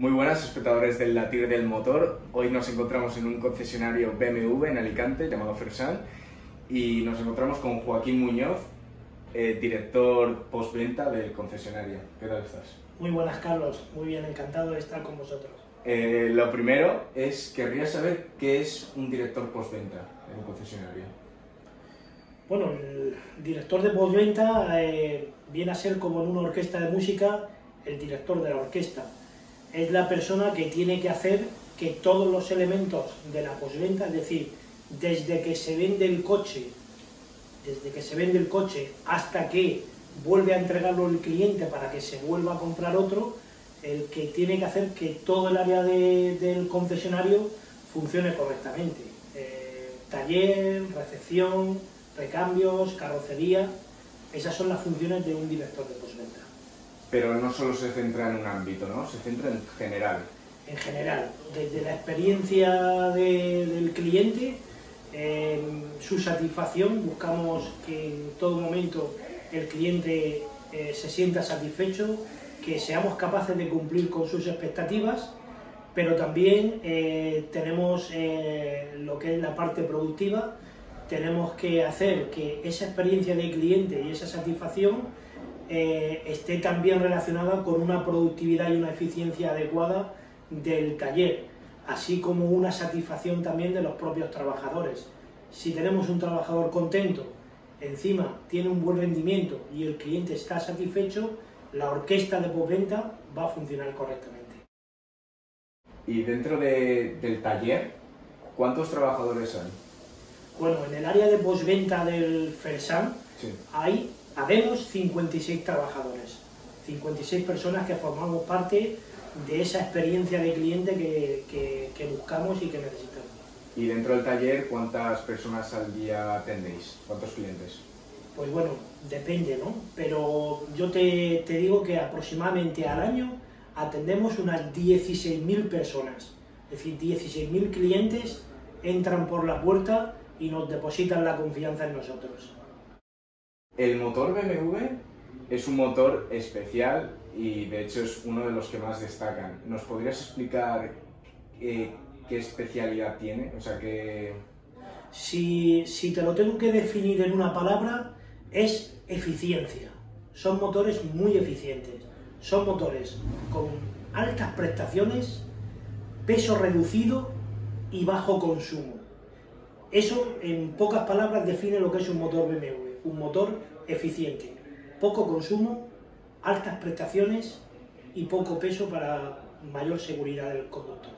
Muy buenas espectadores del Latir del Motor. Hoy nos encontramos en un concesionario BMW en Alicante llamado Fersan y nos encontramos con Joaquín Muñoz, eh, director postventa del concesionario. ¿Qué tal estás? Muy buenas Carlos, muy bien, encantado de estar con vosotros. Eh, lo primero es, querría saber qué es un director postventa en un concesionario. Bueno, el director de postventa eh, viene a ser como en una orquesta de música el director de la orquesta es la persona que tiene que hacer que todos los elementos de la postventa, es decir, desde que se vende el coche, desde que se vende el coche hasta que vuelve a entregarlo el cliente para que se vuelva a comprar otro, el que tiene que hacer que todo el área del concesionario funcione correctamente. Eh, taller, recepción, recambios, carrocería, esas son las funciones de un director de postventa pero no solo se centra en un ámbito, ¿no? Se centra en general. En general, desde la experiencia del cliente, su satisfacción, buscamos que en todo momento el cliente eh, se sienta satisfecho, que seamos capaces de cumplir con sus expectativas, pero también eh, tenemos eh, lo que es la parte productiva, tenemos que hacer que esa experiencia del cliente y esa satisfacción eh, esté también relacionada con una productividad y una eficiencia adecuada del taller, así como una satisfacción también de los propios trabajadores. Si tenemos un trabajador contento, encima tiene un buen rendimiento y el cliente está satisfecho, la orquesta de postventa va a funcionar correctamente. Y dentro del taller, ¿cuántos trabajadores hay? Bueno, en el área de postventa del FERSAM hay habemos 56 trabajadores, 56 personas que formamos parte de esa experiencia de cliente que, buscamos y que necesitamos. ¿Y dentro del taller cuántas personas al día atendéis? ¿Cuántos clientes? Pues bueno, depende, ¿no? Pero yo te, te digo que aproximadamente al año atendemos unas 16.000 personas. Es decir, 16.000 clientes entran por la puerta y nos depositan la confianza en nosotros. El motor BMW es un motor especial y de hecho es uno de los que más destacan. ¿Nos podrías explicar eh, qué especialidad tiene? O sea, que... Si, si te lo tengo que definir en una palabra, es eficiencia. Son motores muy eficientes. Son motores con altas prestaciones, peso reducido y bajo consumo. Eso, en pocas palabras, define lo que es un motor BMW un motor eficiente, poco consumo, altas prestaciones y poco peso para mayor seguridad del conductor.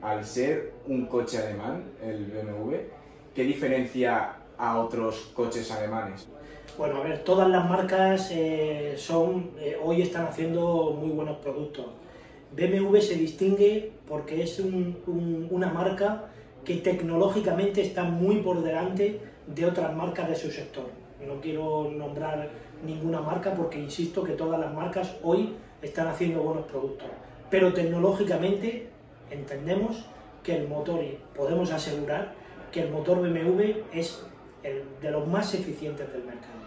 Al ser un coche alemán, el BMW, ¿qué diferencia a otros coches alemanes? Bueno, a ver, todas las marcas eh, son, eh, hoy están haciendo muy buenos productos. BMW se distingue porque es una marca que tecnológicamente está muy por delante de otras marcas de su sector. No quiero nombrar ninguna marca porque insisto que todas las marcas hoy están haciendo buenos productos. Pero tecnológicamente entendemos que el motor, y podemos asegurar que el motor BMW es el de los más eficientes del mercado.